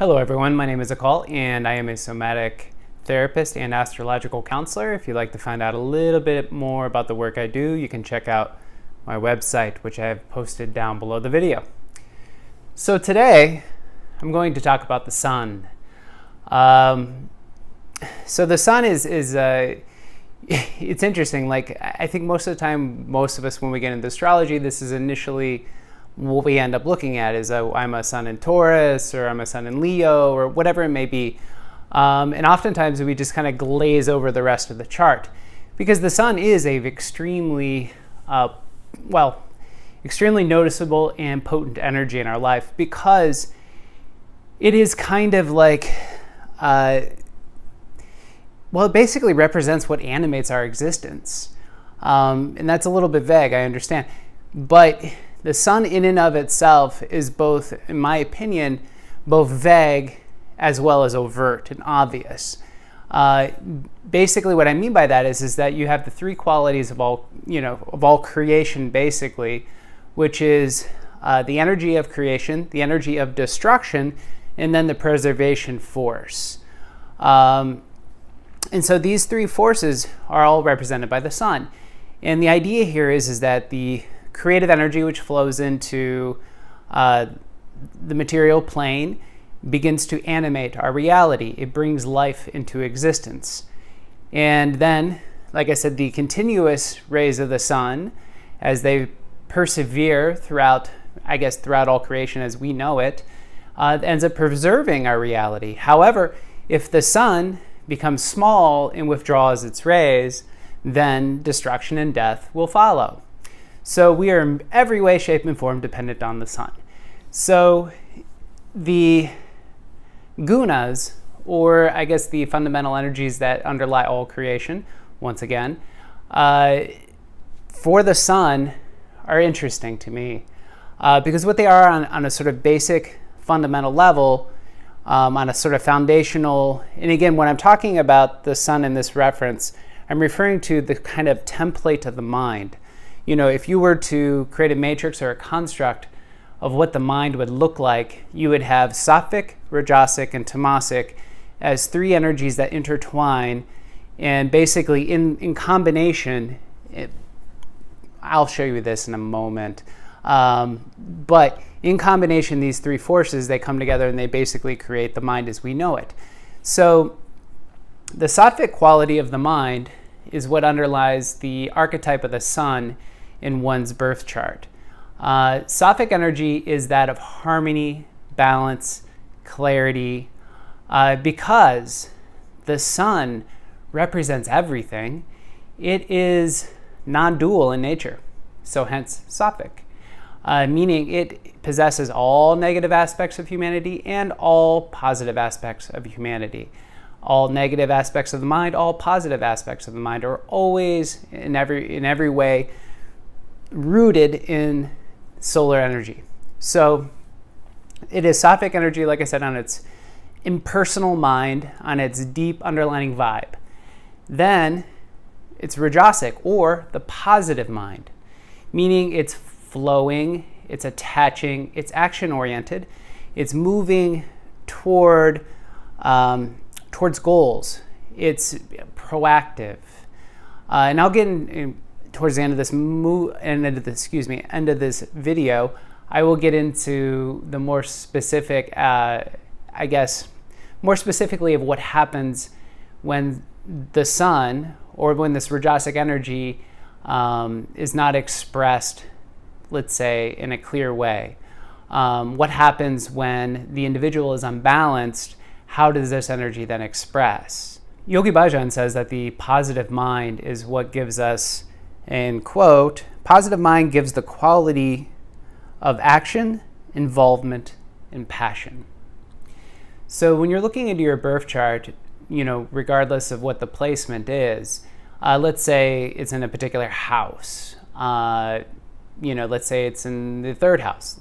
Hello, everyone. My name is Akal, and I am a somatic therapist and astrological counselor. If you'd like to find out a little bit more about the work I do, you can check out my website, which I have posted down below the video. So, today I'm going to talk about the sun. Um, so, the sun is, is uh, it's interesting. Like, I think most of the time, most of us, when we get into astrology, this is initially what we end up looking at is uh, I'm a sun in Taurus or I'm a sun in Leo or whatever it may be. Um, and oftentimes we just kind of glaze over the rest of the chart because the sun is a extremely, uh, well, extremely noticeable and potent energy in our life because it is kind of like, uh, well, it basically represents what animates our existence. Um, and that's a little bit vague, I understand. But the sun in and of itself is both, in my opinion, both vague as well as overt and obvious. Uh, basically, what I mean by that is, is that you have the three qualities of all, you know, of all creation, basically, which is uh, the energy of creation, the energy of destruction, and then the preservation force. Um, and so these three forces are all represented by the sun. And the idea here is, is that the creative energy which flows into uh, the material plane begins to animate our reality. It brings life into existence. And then, like I said, the continuous rays of the sun, as they persevere throughout, I guess, throughout all creation as we know it, uh, ends up preserving our reality. However, if the sun becomes small and withdraws its rays, then destruction and death will follow. So we are in every way, shape, and form dependent on the sun. So the gunas, or I guess the fundamental energies that underlie all creation, once again, uh, for the sun are interesting to me uh, because what they are on, on, a sort of basic fundamental level, um, on a sort of foundational, and again, when I'm talking about the sun in this reference, I'm referring to the kind of template of the mind you know, if you were to create a matrix or a construct of what the mind would look like, you would have sattvic, rajasic, and tamasic as three energies that intertwine. And basically, in, in combination, it, I'll show you this in a moment. Um, but in combination, these three forces, they come together and they basically create the mind as we know it. So the sattvic quality of the mind is what underlies the archetype of the sun in one's birth chart. Uh, energy is that of harmony, balance, clarity, uh, because the sun represents everything. It is non dual in nature, so hence Sattvic, uh, meaning it possesses all negative aspects of humanity and all positive aspects of humanity all negative aspects of the mind, all positive aspects of the mind are always in every in every way rooted in solar energy. So it is sattvic energy, like I said, on its impersonal mind, on its deep underlying vibe. Then it's rajasic or the positive mind, meaning it's flowing, it's attaching, it's action oriented, it's moving toward um, towards goals. It's proactive. Uh, and I'll get in, in, towards the end of this move, end of this, excuse me, end of this video. I will get into the more specific, uh, I guess, more specifically of what happens when the sun or when this rajasic energy um, is not expressed, let's say, in a clear way. Um, what happens when the individual is unbalanced how does this energy then express? Yogi Bhajan says that the positive mind is what gives us, and quote, positive mind gives the quality of action, involvement, and passion. So when you're looking into your birth chart, you know, regardless of what the placement is, uh, let's say it's in a particular house. Uh, you know, let's say it's in the third house.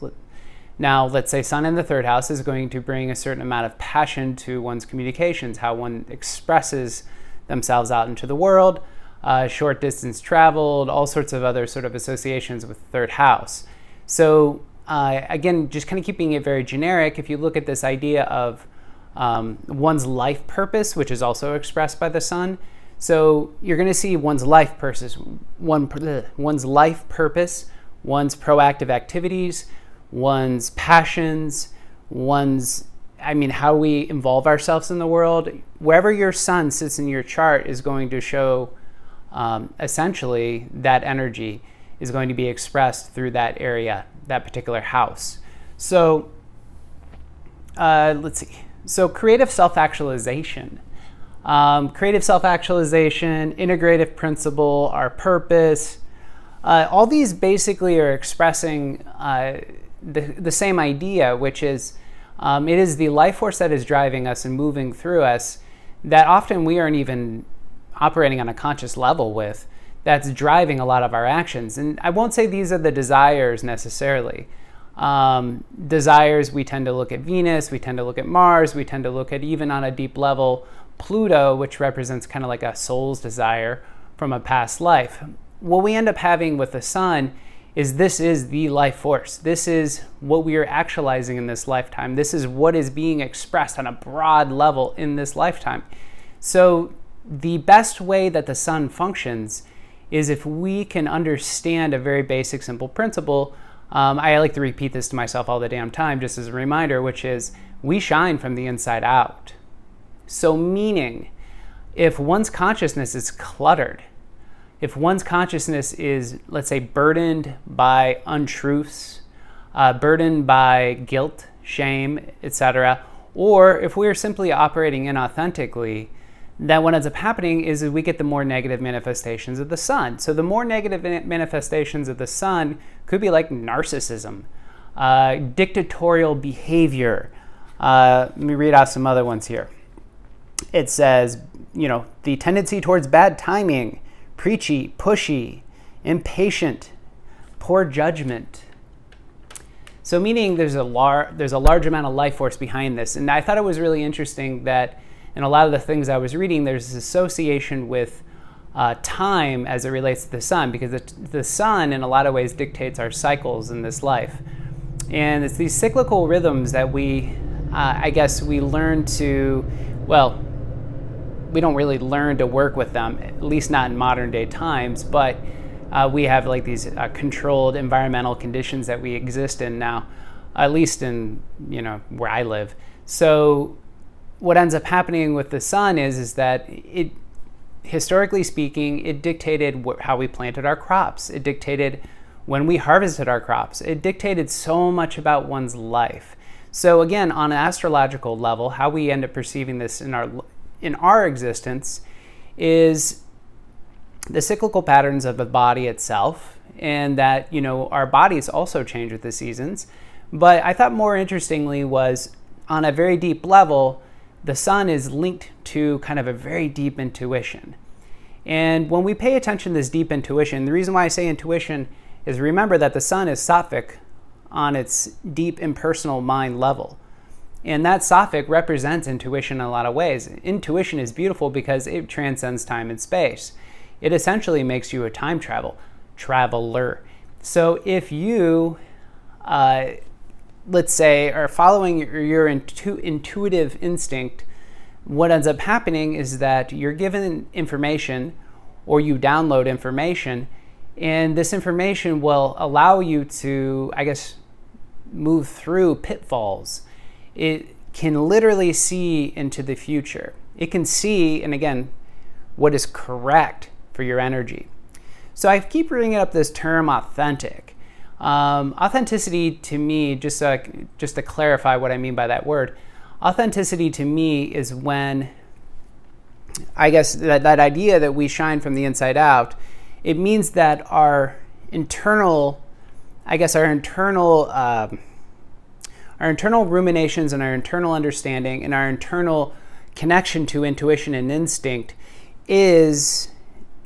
Now, let's say Sun in the third house is going to bring a certain amount of passion to one's communications, how one expresses themselves out into the world, uh, short distance traveled, all sorts of other sort of associations with third house. So, uh, again, just kind of keeping it very generic, if you look at this idea of um, one's life purpose, which is also expressed by the sun, so you're going to see one's life purpose, one, one's life purpose, one's proactive activities, one's passions, one's I mean how we involve ourselves in the world. Wherever your sun sits in your chart is going to show um, essentially that energy is going to be expressed through that area, that particular house. So uh, let's see. So creative self-actualization. Um, creative self-actualization, integrative principle, our purpose, uh, all these basically are expressing uh, the, the same idea, which is um, it is the life force that is driving us and moving through us that often we aren't even operating on a conscious level with that's driving a lot of our actions. And I won't say these are the desires necessarily. Um, desires, we tend to look at Venus, we tend to look at Mars, we tend to look at even on a deep level Pluto, which represents kind of like a soul's desire from a past life. What we end up having with the sun is this is the life force. This is what we are actualizing in this lifetime. This is what is being expressed on a broad level in this lifetime. So, the best way that the sun functions is if we can understand a very basic, simple principle. Um, I like to repeat this to myself all the damn time, just as a reminder, which is we shine from the inside out. So, meaning, if one's consciousness is cluttered, if one's consciousness is, let's say, burdened by untruths, uh, burdened by guilt, shame, etc., or if we're simply operating inauthentically, then what ends up happening is we get the more negative manifestations of the sun. So the more negative manifestations of the sun could be like narcissism, uh, dictatorial behavior. Uh, let me read out some other ones here it says, you know, the tendency towards bad timing, preachy, pushy, impatient, poor judgment. So meaning there's a lar- there's a large amount of life force behind this. And I thought it was really interesting that in a lot of the things I was reading, there's this association with uh, time as it relates to the sun, because the, the sun, in a lot of ways, dictates our cycles in this life. And it's these cyclical rhythms that we, uh, I guess, we learn to, well, we don't really learn to work with them, at least not in modern day times. But uh, we have like these uh, controlled environmental conditions that we exist in now, at least in you know where I live. So what ends up happening with the sun is is that it historically speaking it dictated how we planted our crops. It dictated when we harvested our crops. It dictated so much about one's life. So again on an astrological level how we end up perceiving this in our in our existence is the cyclical patterns of the body itself and that you know our bodies also change with the seasons. But i thought more interestingly was on a very deep level the sun is linked to kind of a very deep intuition and when we pay attention to this deep intuition the reason why i say intuition is remember that the sun is sattvic on its deep impersonal mind level and that sattvic represents intuition in a lot of ways. Intuition is beautiful because it transcends time and space. It essentially makes you a time travel traveler. So if you, uh, let's say, are following your, intu- intuitive instinct, what ends up happening is that you're given information or you download information, and this information will allow you to, I guess, move through pitfalls it can literally see into the future. It can see, and again, what is correct for your energy. So I keep bringing up this term authentic. Um, authenticity to me, just uh, just to clarify what I mean by that word, authenticity to me is when I guess that, that idea that we shine from the inside out, it means that our internal, I guess our internal um, our internal ruminations and our internal understanding and our internal connection to intuition and instinct is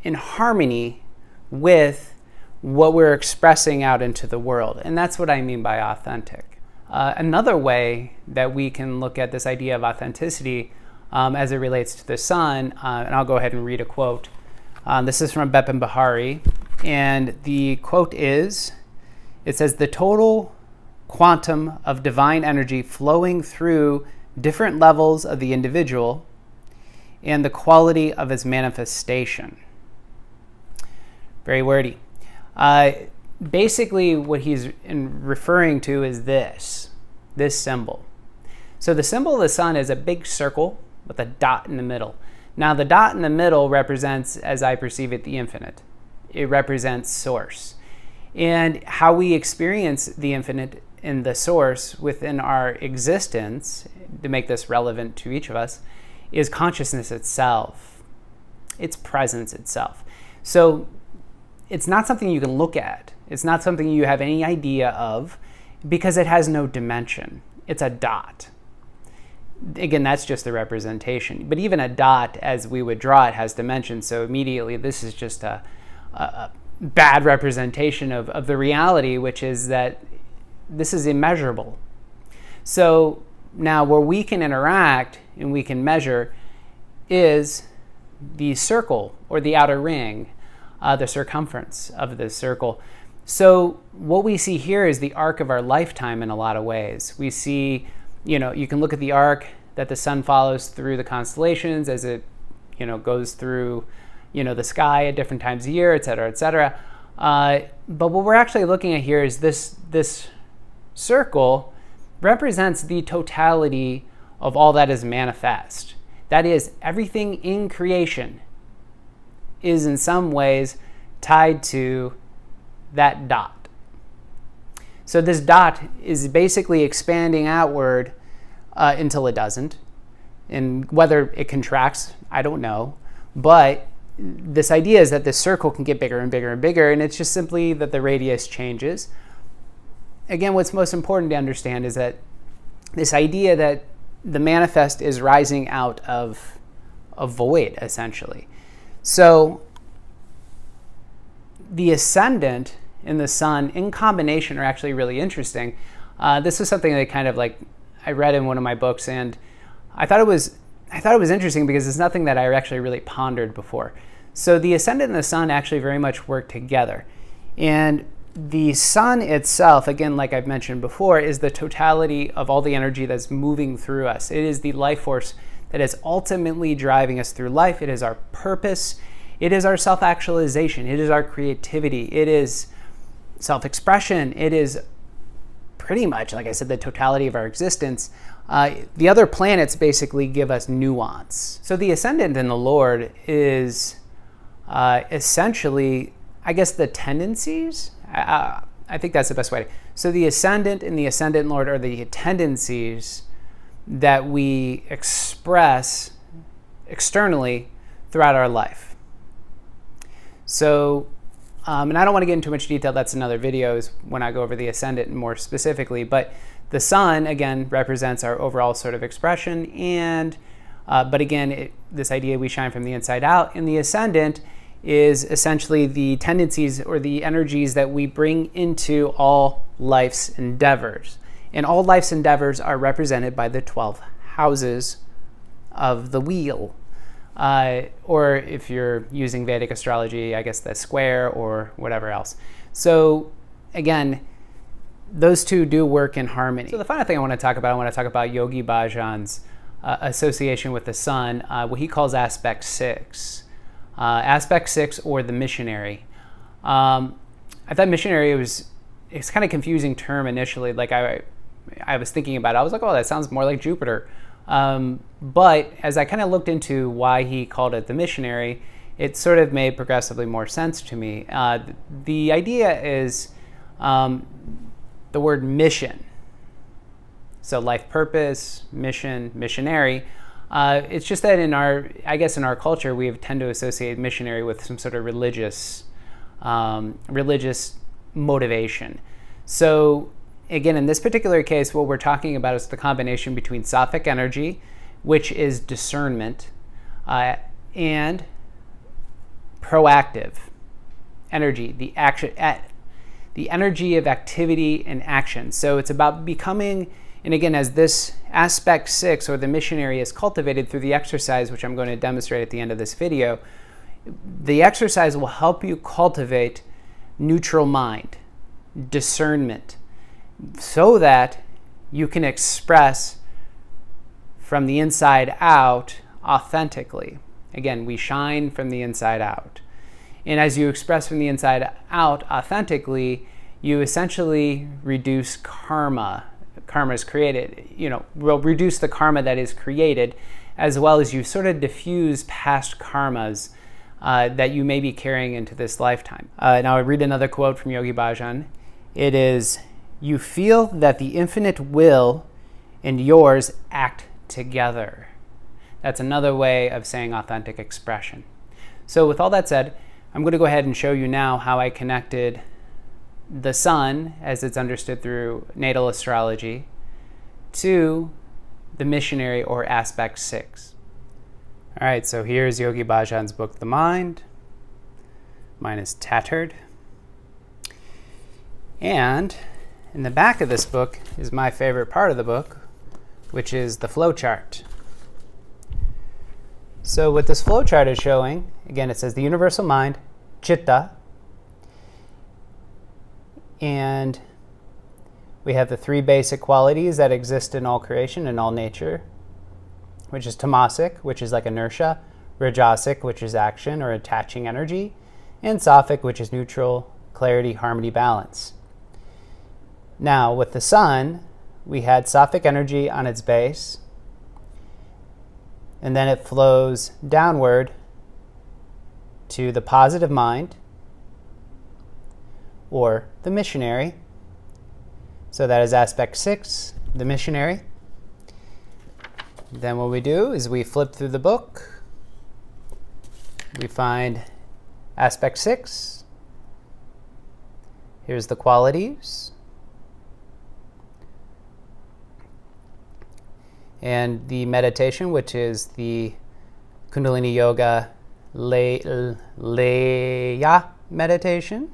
in harmony with what we're expressing out into the world. And that's what I mean by authentic. Uh, another way that we can look at this idea of authenticity um, as it relates to the sun, uh, and I'll go ahead and read a quote. Um, this is from Bepin Behari, and the quote is it says, The total quantum of divine energy flowing through different levels of the individual and the quality of its manifestation. Very wordy. Uh, basically, what he's referring to is this this symbol. So, the symbol of the sun is a big circle with a dot in the middle. Now, the dot in the middle represents, as I perceive it, the infinite, it represents source. And how we experience the infinite in the source within our existence, to make this relevant to each of us, is consciousness itself, its presence itself. So it's not something you can look at, it's not something you have any idea of because it has no dimension. It's a dot. Again, that's just the representation. But even a dot, as we would draw it, has dimension. So immediately, this is just a, a bad representation of, of the reality, which is that this is immeasurable. So now where we can interact and we can measure is the circle or the outer ring, uh, the circumference of the circle. So what we see here is the arc of our lifetime in a lot of ways. We see, you know, you can look at the arc that the sun follows through the constellations as it, you know, goes through, you know, the sky at different times of year, et cetera, et cetera. Uh, but what we're actually looking at here is this this circle represents the totality of all that is manifest. That is, everything in creation is in some ways tied to that dot. So this dot is basically expanding outward uh, until it doesn't. And whether it contracts, I don't know. But this idea is that this circle can get bigger and bigger and bigger, and it's just simply that the radius changes again, what's most important to understand is that this idea that the manifest is rising out of a void, essentially. So the ascendant and the sun in combination are actually really interesting. Uh, this is something that kind of like I read in one of my books, and I thought it was I thought it was interesting because it's nothing that I actually really pondered before. So the ascendant and the sun actually very much work together, and the sun itself, again, like I've mentioned before, is the totality of all the energy that's moving through us. It is the life force that is ultimately driving us through life. It is our purpose. It is our self actualization. It is our creativity. It is self expression. It is pretty much, like I said, the totality of our existence. Uh, the other planets basically give us nuance. So the ascendant in the Lord is uh, essentially, I guess, the tendencies uh, I think that's the best way. So the ascendant and the ascendant Lord are the tendencies that we express externally throughout our life. So, um, and I don't want to get into much detail. That's another video is when I go over the ascendant more specifically. But the sun again represents our overall sort of expression, and uh, but again, it, this idea we shine from the inside out. In the ascendant is essentially the tendencies or the energies that we bring into all life's endeavors. And all life's endeavors are represented by the 12 houses of the wheel. Uh, or if you're using Vedic astrology, I guess the square or whatever else. So, again, those two do work in harmony. So, the final thing I want to talk about, I want to talk about Yogi Bhajan's uh, association with the sun, uh, what he calls aspect six uh, aspect six or the missionary. Um, I thought missionary was it's kind of confusing term initially. Like I, I was thinking about it, I was like, oh, that sounds more like Jupiter. Um, but as I kind of looked into why he called it the missionary, it sort of made progressively more sense to me. Uh, the idea is um, the word mission. So life purpose, mission, missionary uh, it's just that in our, I guess, in our culture, we tend to associate missionary with some sort of religious, um, religious motivation. So again, in this particular case, what we're talking about is the combination between sattvic energy, which is discernment, uh, and proactive energy, the action, the energy of activity and action. So it's about becoming and again, as this aspect six or the missionary is cultivated through the exercise, which I'm going to demonstrate at the end of this video, the exercise will help you cultivate neutral mind, discernment, so that you can express from the inside out authentically. Again, we shine from the inside out. And as you express from the inside out authentically, you essentially reduce karma. Karma is created, you know, will reduce the karma that is created, as well as you sort of diffuse past karmas uh, that you may be carrying into this lifetime. Uh, now, I read another quote from Yogi Bhajan. It is, You feel that the infinite will and yours act together. That's another way of saying authentic expression. So, with all that said, I'm going to go ahead and show you now how I connected the sun, as it's understood through natal astrology, to the missionary or aspect six. All right, so here's Yogi Bhajan's book, The Mind. Mine is tattered. And in the back of this book is my favorite part of the book, which is the flowchart. So what this flowchart is showing, again, it says the universal mind, chitta, and we have the three basic qualities that exist in all creation and all nature, which is tamasic, which is like inertia, rajasic, which is action or attaching energy, and sattvic, which is neutral, clarity, harmony, balance. Now, with the sun, we had sattvic energy on its base, and then it flows downward to the positive mind or the missionary. So that is aspect six, the missionary. Then what we do is we flip through the book. We find aspect six. Here's the qualities. And the meditation, which is the Kundalini Yoga Laya meditation.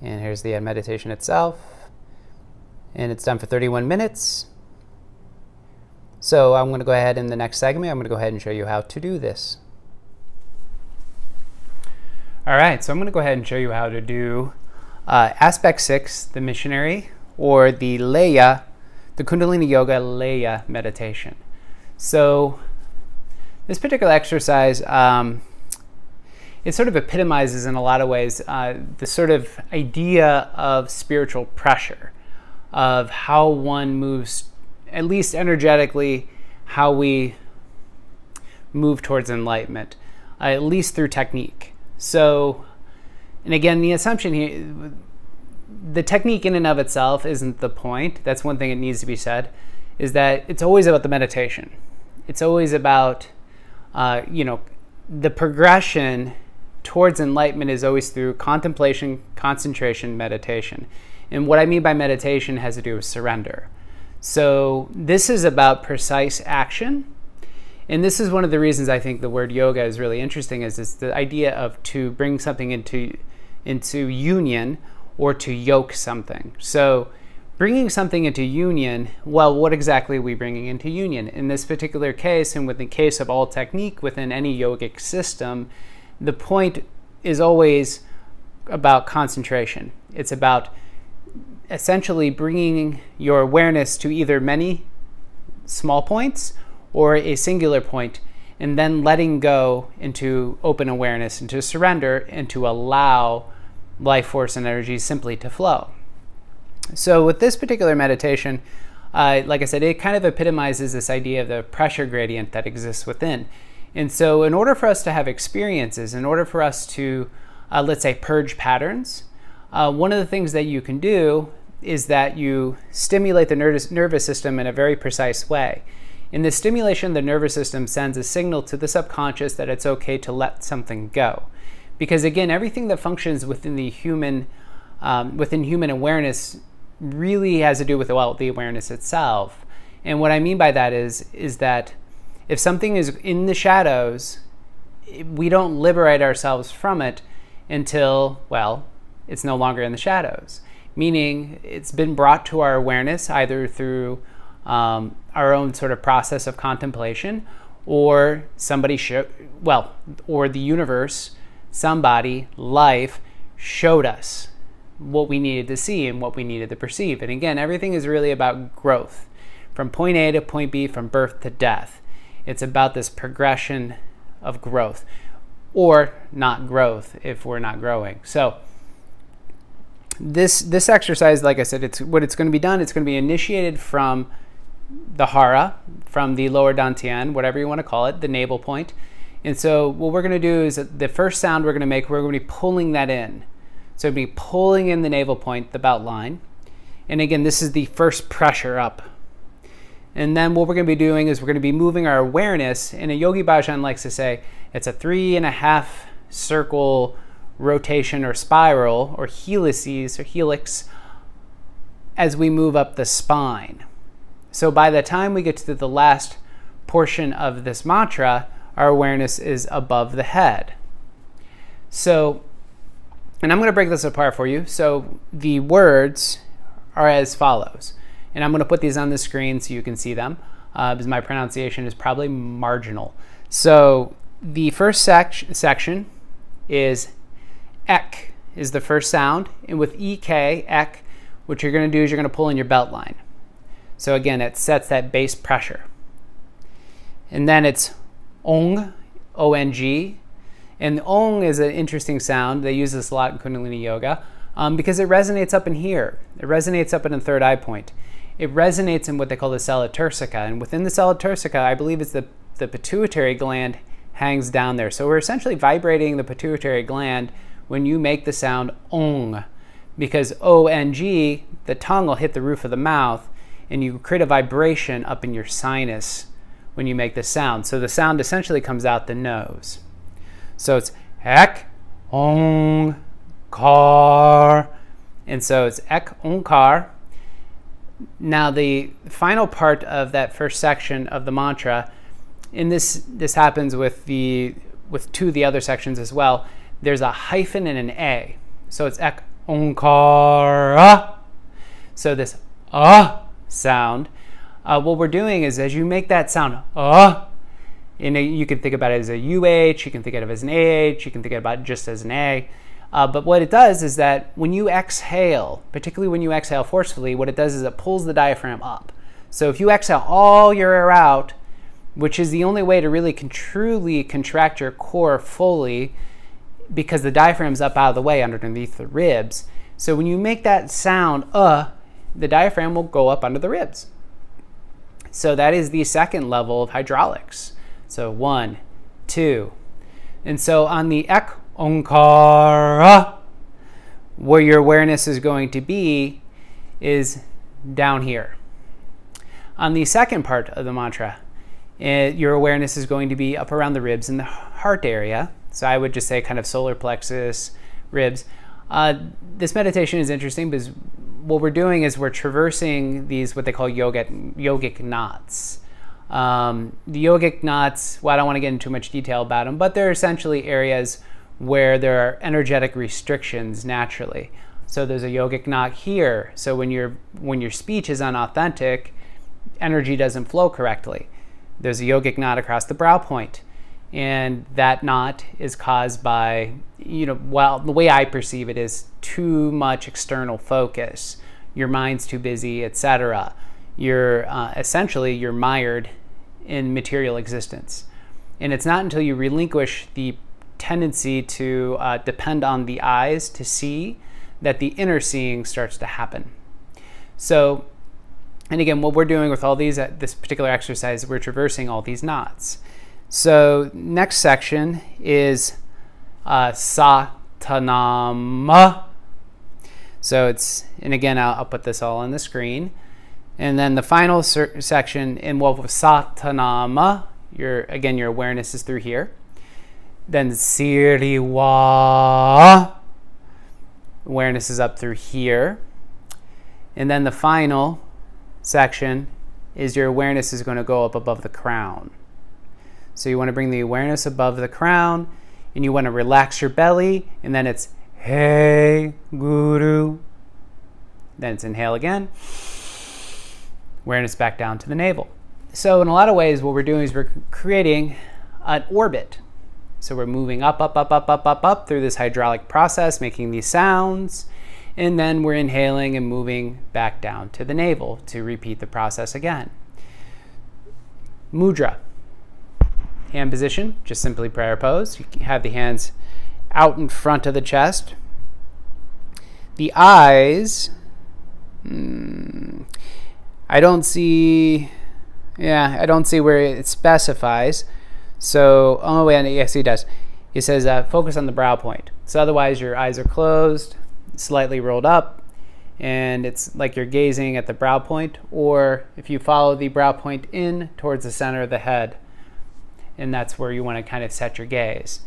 And here's the meditation itself. And it's done for 31 minutes. So I'm going to go ahead in the next segment, I'm going to go ahead and show you how to do this. All right, so I'm going to go ahead and show you how to do uh, aspect six, the missionary or the Laya, the Kundalini Yoga Laya meditation. So, this particular exercise, um, it sort of epitomizes in a lot of ways uh, the sort of idea of spiritual pressure, of how one moves, at least energetically, how we move towards enlightenment, uh, at least through technique. So, and again, the assumption here, the technique in and of itself isn't the point. That's one thing that needs to be said, is that it's always about the meditation. It's always about, uh, you know, the progression towards enlightenment is always through contemplation, concentration, meditation. And what I mean by meditation has to do with surrender. So this is about precise action. And this is one of the reasons I think the word yoga is really interesting is it's the idea of to bring something into into union or to yoke something. So, bringing something into union, well, what exactly are we bringing into union? In this particular case, and with the case of all technique within any yogic system, the point is always about concentration. It's about essentially bringing your awareness to either many small points or a singular point and then letting go into open awareness and to surrender and to allow life force and energy simply to flow. So, with this particular meditation, uh, like I said, it kind of epitomizes this idea of the pressure gradient that exists within. And so, in order for us to have experiences, in order for us to, uh, let's say, purge patterns, uh, one of the things that you can do is that you stimulate the nervous, nervous system in a very precise way. In this stimulation, the nervous system sends a signal to the subconscious that it's okay to let something go because again everything that functions within the human um, within human awareness really has to do with well the awareness itself. And what i mean by that is is that if something is in the shadows we don't liberate ourselves from it until well it's no longer in the shadows. Meaning it's been brought to our awareness either through um, our own sort of process of contemplation or somebody show well or the universe somebody, life, showed us what we needed to see and what we needed to perceive. And again, everything is really about growth from point A to point B, from birth to death. It's about this progression of growth or not growth if we're not growing. So this this exercise, like I said, it's what it's going to be done. It's going to be initiated from the hara, from the lower dantian, whatever you want to call it, the navel point. And so what we're going to do is the first sound we're going to make, we're going to be pulling that in. So be pulling in the navel point, the belt line. And again, this is the first pressure up. And then what we're going to be doing is we're going to be moving our awareness. And a Yogi Bhajan likes to say it's a three and a half circle rotation or spiral or helices or helix as we move up the spine. So by the time we get to the last portion of this mantra, our awareness is above the head. So, and I'm going to break this apart for you. So the words are as follows. And I'm going to put these on the screen so you can see them uh, because my pronunciation is probably marginal. So the first sec section is ek is the first sound. And with ek, ek, what you're going to do is you're going to pull in your belt line. So again, it sets that base pressure. And then it's ong, O-N-G. And ong is an interesting sound. They use this a lot in Kundalini Yoga um, because it resonates up in here. It resonates up in the third eye point. It resonates in what they call the sella turcica. And within the sella turcica, I believe it's the, the pituitary gland hangs down there. So we're essentially vibrating the pituitary gland when you make the sound ong, because O-N-G, the tongue will hit the roof of the mouth, and you create a vibration up in your sinus when you make the sound. So the sound essentially comes out the nose. So it's ek, ong, kar, and so it's ek, ong, kar. Now the final part of that first section of the mantra, and this this happens with the with two of the other sections as well there's a hyphen and an A. So it's ek onkara. So this ah sound, uh, what we're doing is as you make that sound ah, and you can think about it as a UH, you can think of it as an AH, you can think about it just as an A. Uh, but what it does is that when you exhale, particularly when you exhale forcefully, what it does is it pulls the diaphragm up. So if you exhale all your air out, which is the only way to really truly contract your core fully, because the diaphragm's up out of the way underneath the ribs. So when you make that sound, uh, the diaphragm will go up under the ribs. So that is the second level of hydraulics. So one, two. And so on the ek onkara, where your awareness is going to be is down here. On the second part of the mantra, it, your awareness is going to be up around the ribs in the heart area. So I would just say kind of solar plexus, ribs. Uh, this meditation is interesting because what we're doing is we're traversing these what they call yogic, yogic knots. Um, the yogic knots, well, I don't want to get into too much detail about them, but they're essentially areas where there are energetic restrictions naturally. So there's a yogic knot here. So when your when your speech is unauthentic, energy doesn't flow correctly. There's a yogic knot across the brow point and that knot is caused by you know well the way i perceive it is too much external focus. Your mind's too busy etc you're uh, essentially you're mired in material existence. And it's not until you relinquish the tendency to uh, depend on the eyes to see that the inner seeing starts to happen. So and again what we're doing with all these uh, this particular exercise we're traversing all these knots so next section is uh, Satanama. So it's, and again, I'll, I'll, put this all on the screen. And then the final section in with Satanama, your, again, your awareness is through here. Then Siriwa, awareness is up through here. And then the final section is your awareness is going to go up above the crown. So you want to bring the awareness above the crown and you want to relax your belly and then it's hey guru. Then it's inhale again. Awareness back down to the navel. So in a lot of ways what we're doing is we're creating an orbit. So we're moving up, up, up, up, up, up, up through this hydraulic process, making these sounds. And then we're inhaling and moving back down to the navel to repeat the process again. Mudra. Hand position, just simply prayer pose. You have the hands out in front of the chest. The eyes, hmm, I don't see, yeah, I don't see where it specifies. So, oh, wait, yes, he does. He says uh, focus on the brow point. So otherwise your eyes are closed, slightly rolled up, and it's like you're gazing at the brow point, or if you follow the brow point in towards the center of the head, and that's where you want to kind of set your gaze.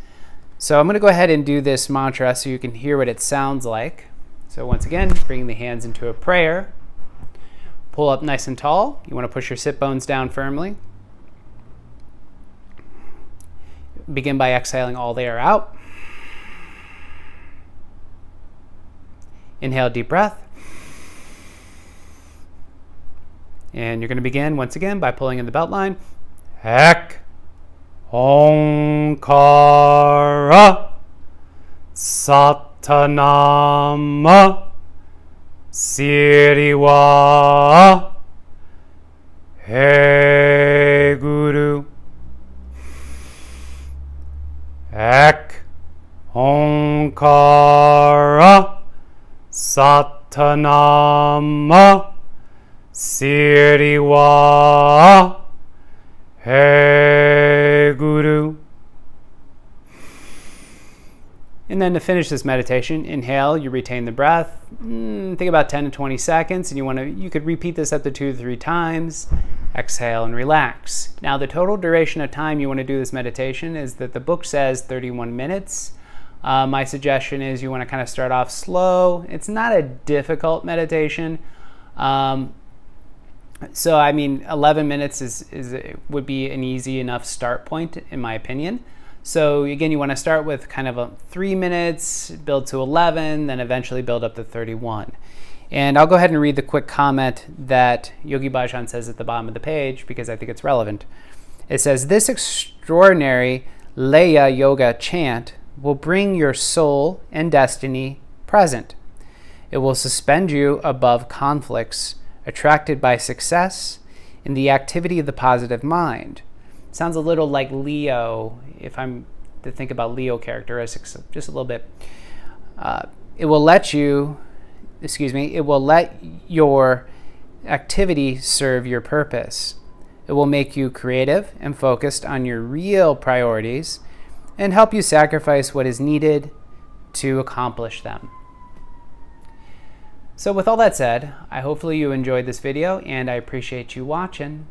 So I'm going to go ahead and do this mantra so you can hear what it sounds like. So once again, bring the hands into a prayer. Pull up nice and tall. You want to push your sit bones down firmly. Begin by exhaling all the air out. Inhale, deep breath. And you're going to begin once again by pulling in the belt line. Hek. Onkara. Satanama. Siriwa. Hey Guru. Ek Onkara Satanama Siriwa Hey Guru. And then to finish this meditation, inhale, you retain the breath. Mm, think about 10 to 20 seconds, and you want to you could repeat this up to two to three times exhale, and relax. Now, the total duration of time you want to do this meditation is that the book says 31 minutes. Uh, my suggestion is you want to kind of start off slow. It's not a difficult meditation. Um, so, I mean, 11 minutes is, is would be an easy enough start point, in my opinion. So again, you want to start with kind of a three minutes, build to 11, then eventually build up to 31. And I'll go ahead and read the quick comment that Yogi Bhajan says at the bottom of the page because I think it's relevant. It says, This extraordinary Laya Yoga chant will bring your soul and destiny present. It will suspend you above conflicts, attracted by success in the activity of the positive mind. Sounds a little like Leo, if I'm to think about Leo characteristics just a little bit. Uh, it will let you excuse me, it will let your activity serve your purpose. It will make you creative and focused on your real priorities and help you sacrifice what is needed to accomplish them. So with all that said, I hopefully you enjoyed this video and I appreciate you watching.